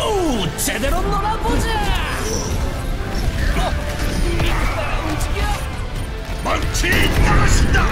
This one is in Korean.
오, 제대로 놀아보자. 어, 이따라 움직여. 망치 나가신다!